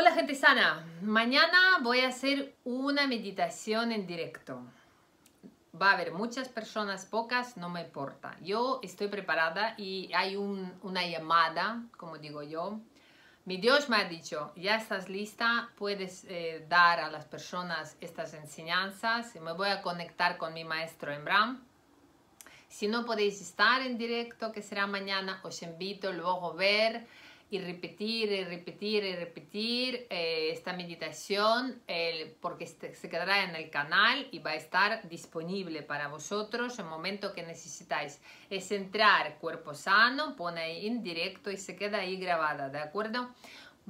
Hola gente sana, mañana voy a hacer una meditación en directo. Va a haber muchas personas, pocas, no me importa. Yo estoy preparada y hay una llamada, como digo yo. Mi Dios me ha dicho, ya estás lista, puedes eh, dar a las personas estas enseñanzas. Me voy a conectar con mi maestro Embram. Si no podéis estar en directo, que será mañana, os invito luego a ver y repetir y repetir y repetir eh, esta meditación porque este, se quedará en el canal y va a estar disponible para vosotros en el momento que necesitáis. Es entrar cuerpo sano, pone ahí en directo y se queda ahí grabada, ¿de acuerdo?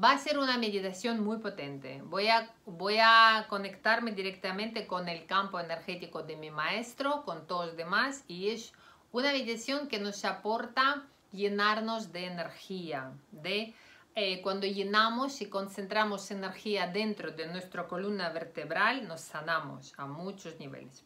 Va a ser una meditación muy potente. Voy a, voy a conectarme directamente con el campo energético de mi maestro, con todos los demás y es una meditación que nos aporta llenarnos de energía, de eh, cuando llenamos y concentramos energía dentro de nuestra columna vertebral, nos sanamos a muchos niveles.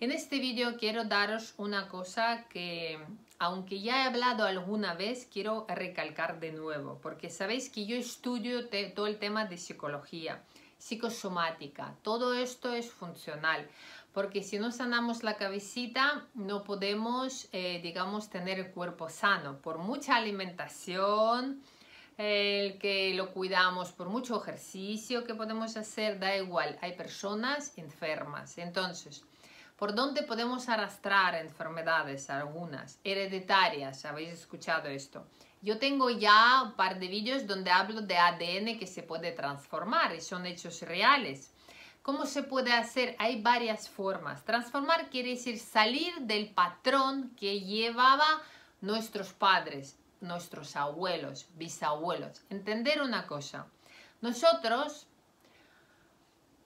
En este vídeo quiero daros una cosa que, aunque ya he hablado alguna vez, quiero recalcar de nuevo, porque sabéis que yo estudio todo el tema de psicología, psicosomática, todo esto es funcional porque si no sanamos la cabecita no podemos, eh, digamos, tener el cuerpo sano. Por mucha alimentación, el que lo cuidamos, por mucho ejercicio que podemos hacer, da igual, hay personas enfermas. Entonces, ¿por dónde podemos arrastrar enfermedades algunas? Hereditarias, habéis escuchado esto. Yo tengo ya un par de vídeos donde hablo de ADN que se puede transformar y son hechos reales. ¿Cómo se puede hacer? Hay varias formas. Transformar quiere decir salir del patrón que llevaba nuestros padres, nuestros abuelos, bisabuelos. Entender una cosa. Nosotros,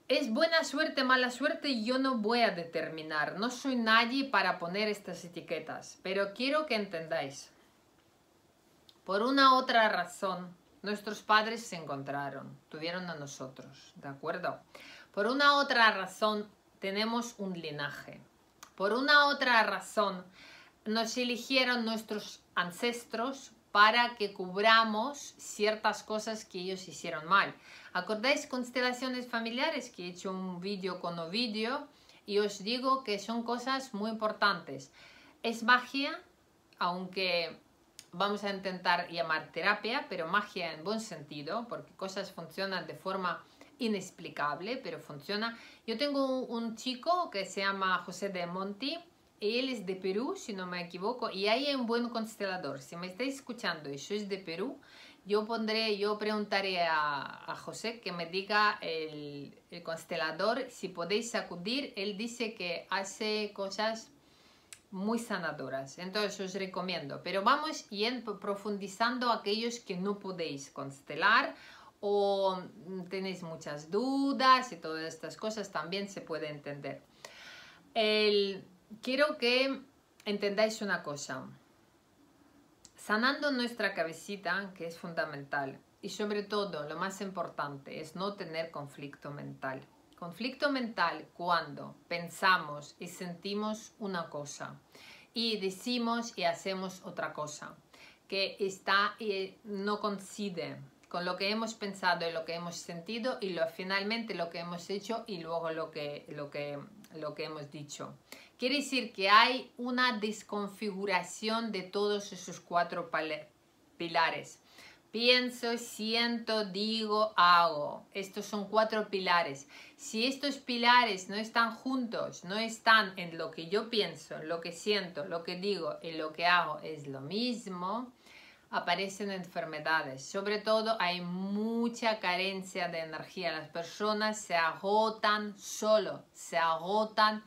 es buena suerte, mala suerte, yo no voy a determinar. No soy nadie para poner estas etiquetas. Pero quiero que entendáis. Por una otra razón, nuestros padres se encontraron, tuvieron a nosotros, ¿de acuerdo? Por una otra razón tenemos un linaje. Por una otra razón nos eligieron nuestros ancestros para que cubramos ciertas cosas que ellos hicieron mal. ¿Acordáis constelaciones familiares? Que he hecho un vídeo con Ovidio y os digo que son cosas muy importantes. Es magia, aunque vamos a intentar llamar terapia, pero magia en buen sentido, porque cosas funcionan de forma inexplicable, pero funciona. Yo tengo un, chico que se llama José de Monti, él es de Perú, si no me equivoco, y ahí hay un buen constelador. Si me estáis escuchando y sois de Perú, yo pondré, yo preguntaré a, José que me diga el, el, constelador si podéis acudir. Él dice que hace cosas muy sanadoras, entonces os recomiendo. Pero vamos yendo profundizando aquellos que no podéis constelar o tenéis muchas dudas y todas estas cosas, también se puede entender. quiero que entendáis una cosa. Sanando nuestra cabecita, que es fundamental, y sobre todo lo más importante es no tener conflicto mental. Conflicto mental cuando pensamos y sentimos una cosa y decimos y hacemos otra cosa que está y no coincide con lo que hemos pensado y lo que hemos sentido y lo, finalmente lo que hemos hecho y luego lo que, lo, que, lo que hemos dicho. Quiere decir que hay una desconfiguración de todos esos cuatro pilares. Pienso, siento, digo, hago. Estos son cuatro pilares. Si estos pilares no están juntos, no están en lo que yo pienso, lo que siento, lo que digo y lo que hago es lo mismo, aparecen enfermedades. Sobre todo hay mucha carencia de energía. Las personas se agotan solo, se agotan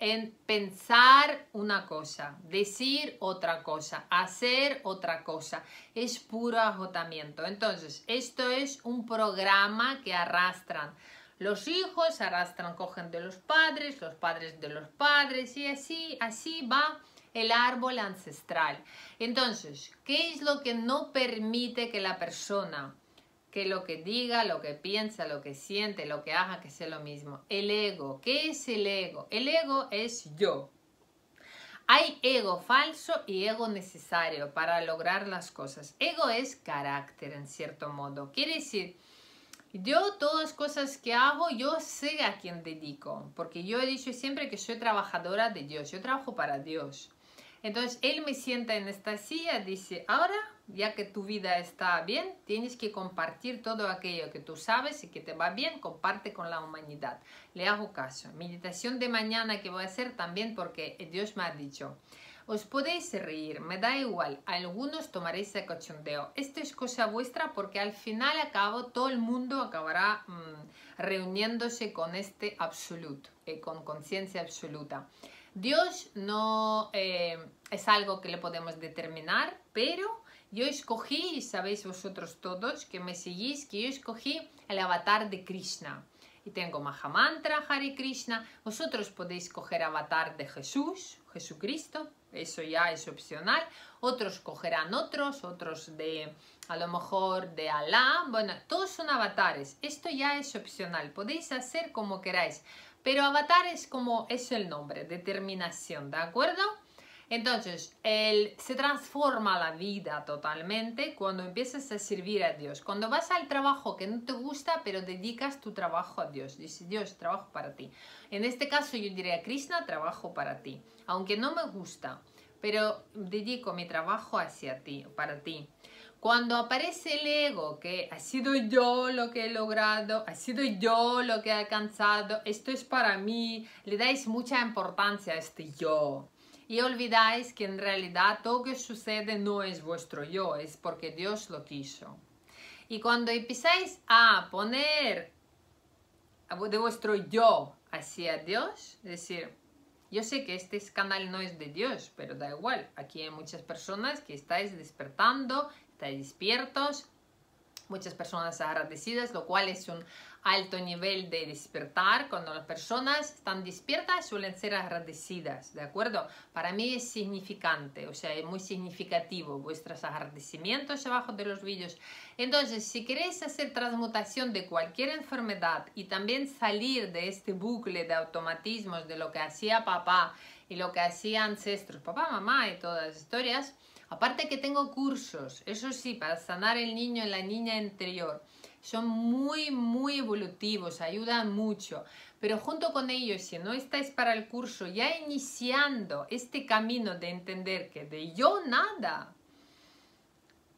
en pensar una cosa, decir otra cosa, hacer otra cosa. Es puro agotamiento. Entonces, esto es un programa que arrastran. Los hijos arrastran, cogen de los padres, los padres de los padres y así, así va el árbol ancestral. Entonces, ¿qué es lo que no permite que la persona, que lo que diga, lo que piensa, lo que siente, lo que haga, que sea lo mismo? El ego. ¿Qué es el ego? El ego es yo. Hay ego falso y ego necesario para lograr las cosas. Ego es carácter, en cierto modo. Quiere decir, Yo todas las cosas que hago, yo sé a quién dedico, porque yo he dicho siempre que soy trabajadora de Dios, yo trabajo para Dios. Entonces Él me sienta en esta silla, dice, ahora, ya que tu vida está bien, tienes que compartir todo aquello que tú sabes y que te va bien, comparte con la humanidad. Le hago caso. Meditación de mañana que voy a hacer también porque Dios me ha dicho, os podéis reír, me da igual, algunos tomaréis el cochondeo. Esto es cosa vuestra porque al final a cabo todo el mundo acabará mm, reuniéndose con este absoluto, eh, con conciencia absoluta. Dios no eh, es algo que le podemos determinar, pero yo escogí, y sabéis vosotros todos que me seguís, que yo escogí el avatar de Krishna. Y tengo Mahamantra, Hare Krishna. Vosotros podéis coger avatar de Jesús, Jesucristo, eso ya es opcional. Otros cogerán otros, otros de a lo mejor de Alá. Bueno, todos son avatares. Esto ya es opcional. Podéis hacer como queráis. Pero avatar es como es el nombre, determinación, ¿de acuerdo? Entonces, se transforma la vida totalmente cuando empiezas a servir a Dios. Cuando vas al trabajo que no te gusta, pero dedicas tu trabajo a Dios. Dice Dios, trabajo para ti. En este caso yo diría, Krishna, trabajo para ti. Aunque no me gusta, pero dedico mi trabajo hacia ti, para ti. Cuando aparece el ego, que ha sido yo lo que he logrado, ha sido yo lo que he alcanzado, esto es para mí, le dais mucha importancia a este yo y olvidáis que en realidad todo que sucede no es vuestro yo, es porque Dios lo quiso. Y cuando empezáis a poner de vuestro yo hacia Dios, es decir, yo sé que este canal no es de Dios, pero da igual, aquí hay muchas personas que estáis despertando, estáis despiertos, muchas personas agradecidas, lo cual es un alto nivel de despertar. Cuando las personas están despiertas suelen ser agradecidas, ¿de acuerdo? Para mí es significante, o sea, es muy significativo vuestros agradecimientos abajo de los vídeos. Entonces, si queréis hacer transmutación de cualquier enfermedad y también salir de este bucle de automatismos de lo que hacía papá y lo que hacía ancestros, papá, mamá y todas las historias, Aparte que tengo cursos, eso sí, para sanar el niño y la niña interior. Son muy, muy evolutivos, ayudan mucho. Pero junto con ellos, si no estáis para el curso, ya iniciando este camino de entender que de yo nada,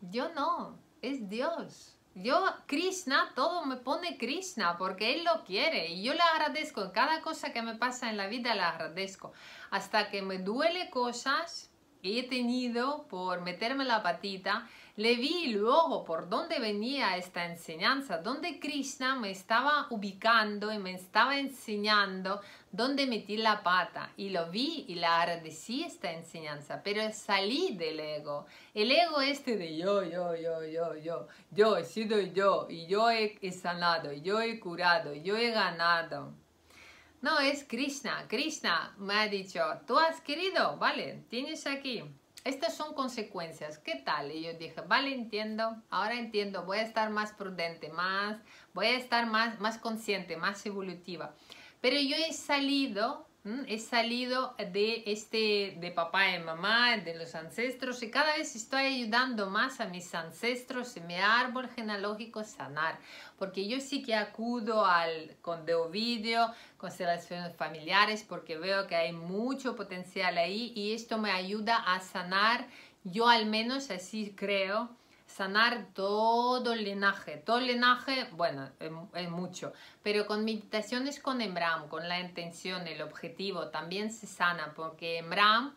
yo no, es Dios. Yo, Krishna, todo me pone Krishna porque Él lo quiere y yo le agradezco. Cada cosa que me pasa en la vida le agradezco. Hasta que me duele cosas, he tenido por meterme la patita, le vi luego por dónde venía esta enseñanza, dónde Krishna me estaba ubicando y me estaba enseñando dónde metí la pata. Y lo vi y le agradecí esta enseñanza, pero salí del ego. El ego este de yo, yo, yo, yo, yo, yo he sido yo, y yo he, sanado, yo he curado, yo he ganado. No, es Krishna. Krishna me ha dicho, tú has querido, vale, tienes aquí. Estas son consecuencias. ¿Qué tal? Y yo dije, vale, entiendo. Ahora entiendo. Voy a estar más prudente, más, voy a estar más, más consciente, más evolutiva. Pero yo he salido He salido de este, de papá y mamá, de los ancestros y cada vez estoy ayudando más a mis ancestros y mi árbol genealógico sanar. Porque yo sí que acudo al, con de Ovidio, constelaciones familiares, porque veo que hay mucho potencial ahí y esto me ayuda a sanar, yo al menos así creo, sanar todo el linaje. Todo el linaje, bueno, es, mucho, pero con meditaciones con Embram, con la intención, el objetivo, también se sana, porque Embram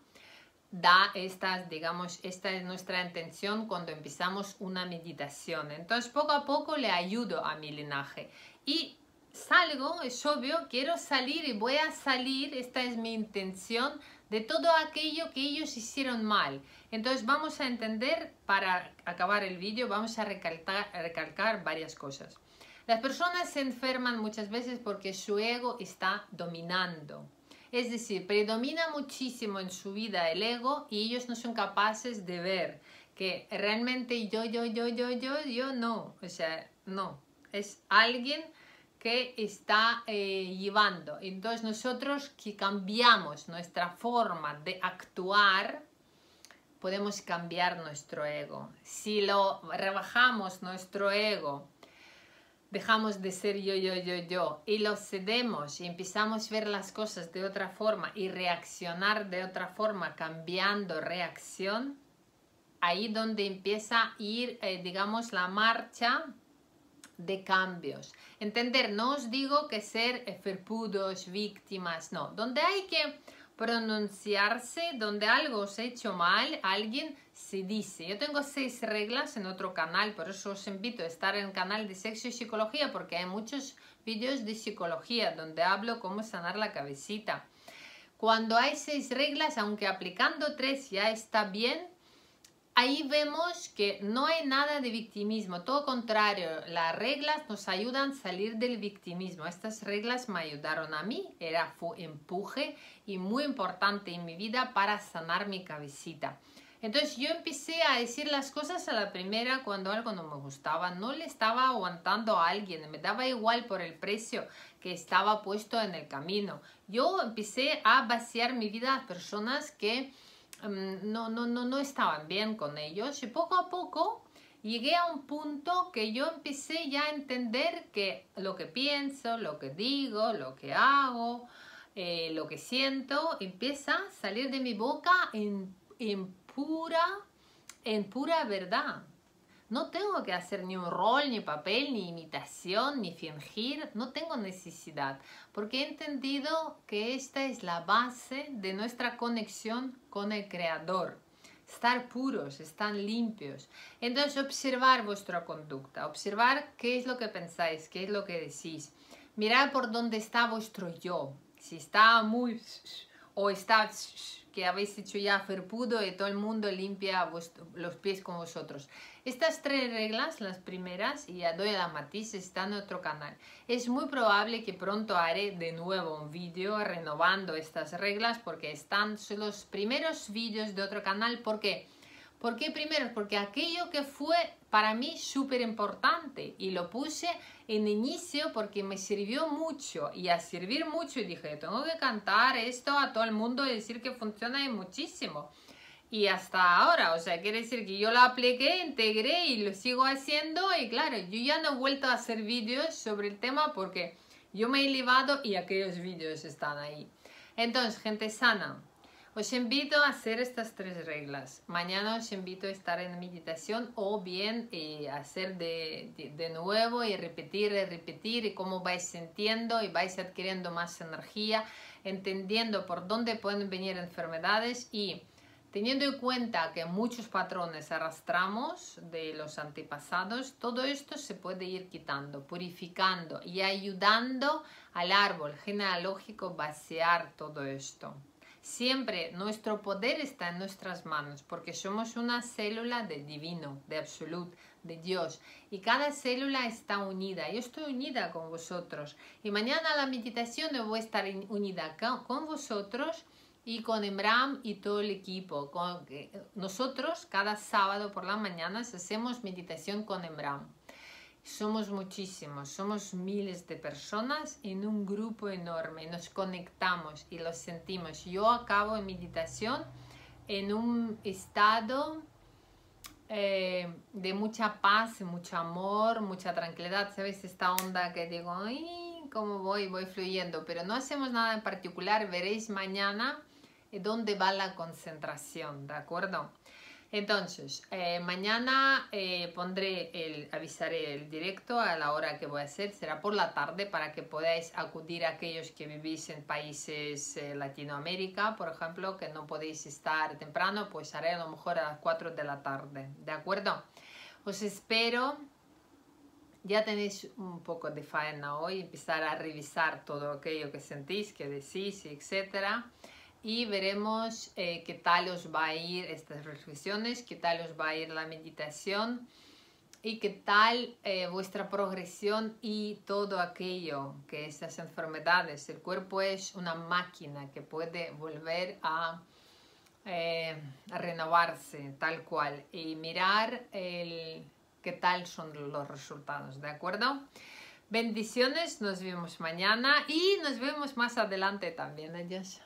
da estas, digamos, esta es nuestra intención cuando empezamos una meditación. Entonces, poco a poco le ayudo a mi linaje. Y salgo, es obvio, quiero salir y voy a salir, esta es mi intención, de todo aquello que ellos hicieron mal. Entonces vamos a entender, para acabar el vídeo, vamos a recalcar, recalcar varias cosas. Las personas se enferman muchas veces porque su ego está dominando. Es decir, predomina muchísimo en su vida el ego y ellos no son capaces de ver que realmente yo, yo, yo, yo, yo, yo no. O sea, no. Es alguien que está eh, llevando. Entonces nosotros que cambiamos nuestra forma de actuar, podemos cambiar nuestro ego. Si lo rebajamos nuestro ego dejamos de ser yo, yo, yo, yo y lo cedemos y empezamos a ver las cosas de otra forma y reaccionar de otra forma, cambiando reacción, ahí donde empieza a ir, eh, digamos, la marcha de cambios. Entender, no os digo que ser ferpudos, víctimas, no. Donde hay que pronunciarse, donde algo se ha hecho mal, alguien se dice. Yo tengo seis reglas en otro canal, por eso os invito a estar en el canal de sexo y psicología, porque hay muchos vídeos de psicología donde hablo cómo sanar la cabecita. Cuando hay seis reglas, aunque aplicando tres ya está bien, ahí vemos que no hay nada de victimismo, todo contrario, las reglas nos ayudan a salir del victimismo. Estas reglas me ayudaron a mí, era fue empuje y muy importante en mi vida para sanar mi cabecita. Entonces yo empecé a decir las cosas a la primera cuando algo no me gustaba, no le estaba aguantando a alguien, me daba igual por el precio que estaba puesto en el camino. Yo empecé a vaciar mi vida a personas que Em, no, no, no, no estaban bien con ellos y poco a poco llegué a un punto que yo empecé ya a entender que lo que pienso, lo que digo, lo que hago, eh, lo que siento, empieza a salir de mi boca en, en, pura, en pura verdad. No tengo que hacer ni un rol, ni papel, ni imitación, ni fingir. No tengo necesidad, porque he entendido que esta es la base de nuestra conexión con el Creador. Estar puros, estar limpios. Entonces, observar vuestra conducta, observar qué es lo que pensáis, qué es lo que decís. Mirar por dónde está vuestro yo. Si está muy o está que habéis hecho ya ferpudo y todo el mundo limpia los pies con vosotros. Estas tres reglas, las primeras, y ya doy la matiz, están en otro canal. Es muy probable que pronto haré de nuevo un vídeo renovando estas reglas porque están los primeros vídeos de otro canal. ¿Por qué? ¿Por qué primero? Porque aquello que fue para mí súper importante y lo puse en inicio porque me sirvió mucho y a servir mucho dije, tengo que cantar esto a todo el mundo y decir que funciona muchísimo. Y hasta ahora, o sea, quiere decir que yo lo apliqué, integré y lo sigo haciendo y claro, yo ya no he vuelto a hacer vídeos sobre el tema porque yo me he elevado y aquellos vídeos están ahí. Entonces, gente sana, os invito a hacer estas tres reglas. Mañana os invito a estar en meditación o bien eh, hacer de, nuevo y repetir y repetir y cómo vais sintiendo y vais adquiriendo más energía, entendiendo por dónde pueden venir enfermedades y teniendo en cuenta que muchos patrones arrastramos de los antepasados, todo esto se puede ir quitando, purificando y ayudando al árbol genealógico vaciar todo esto. Siempre nuestro poder está en nuestras manos porque somos una célula de divino, de absoluto, de Dios. Y cada célula está unida. Yo estoy unida con vosotros. Y mañana la meditación yo voy a estar unida con vosotros y con Emram y todo el equipo. Con, nosotros cada sábado por la mañana hacemos meditación con Emram. Somos muchísimos, somos miles de personas en un grupo enorme, nos conectamos y lo sentimos. Yo acabo en meditación en un estado eh, de mucha paz, mucho amor, mucha tranquilidad. ¿Sabes? Esta onda que digo, ¡ay! ¿Cómo voy? Voy fluyendo, pero no hacemos nada en particular. Veréis mañana dónde va la concentración, ¿de acuerdo? Entonces, eh, mañana eh, pondré el, avisaré el directo a la hora que voy a hacer, será por la tarde para que podáis acudir a aquellos que vivís en países eh, Latinoamérica, por ejemplo, que no podéis estar temprano, pues haré a lo mejor a las 4 de la tarde, ¿de acuerdo? Os espero, ya tenéis un poco de faena hoy, empezar a revisar todo aquello que sentís, que decís, etcétera y veremos eh, qué tal os va a ir estas reflexiones, qué tal os va a ir la meditación y qué tal eh, vuestra progresión y todo aquello que estas enfermedades. El cuerpo es una máquina que puede volver a, eh, a renovarse tal cual y mirar el, qué tal son los resultados, ¿de acuerdo? Bendiciones, nos vemos mañana y nos vemos más adelante también. Adiós.